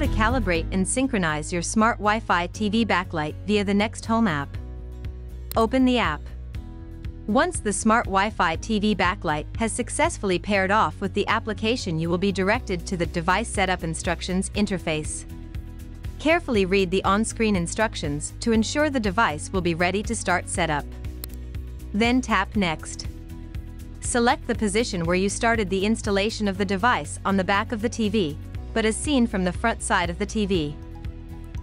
to calibrate and synchronize your smart Wi-Fi TV backlight via the Nexxt Home app. Open the app. Once the smart Wi-Fi TV backlight has successfully paired off with the application you will be directed to the device setup instructions interface. Carefully read the on-screen instructions to ensure the device will be ready to start setup. Then tap Next. Select the position where you started the installation of the device on the back of the TV, but as seen from the front side of the TV.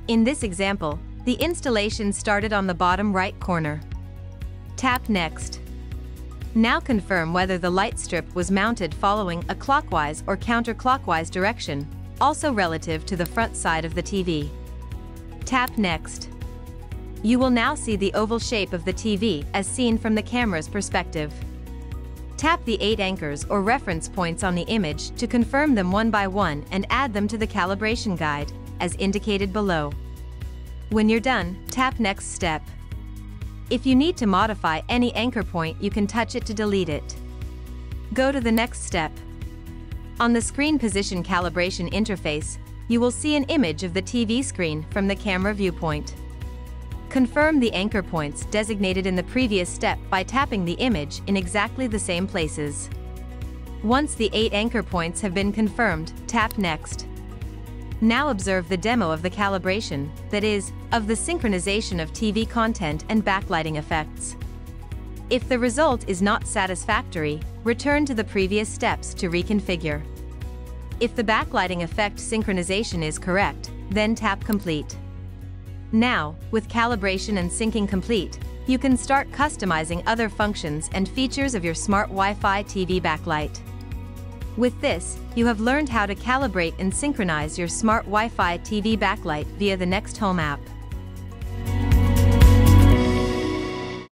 In this example, the installation started on the bottom right corner. Tap Next. Now confirm whether the light strip was mounted following a clockwise or counterclockwise direction, also relative to the front side of the TV. Tap Next. You will now see the oval shape of the TV as seen from the camera's perspective. Tap the 8 anchors or reference points on the image to confirm them one by one and add them to the calibration guide, as indicated below. When you're done, tap Next Step. If you need to modify any anchor point you can touch it to delete it. Go to the next step. On the screen position calibration interface, you will see an image of the TV screen from the camera viewpoint. Confirm the anchor points designated in the previous step by tapping the image in exactly the same places. Once the 8 anchor points have been confirmed, tap Next. Now observe the demo of the calibration, that is, of the synchronization of TV content and backlighting effects. If the result is not satisfactory, return to the previous steps to reconfigure. If the backlighting effect synchronization is correct, then tap Complete. Now, with calibration and syncing complete, you can start customizing other functions and features of your smart Wi-Fi TV backlight. With this, you have learned how to calibrate and synchronize your smart Wi-Fi TV backlight via the Nexxt Home app.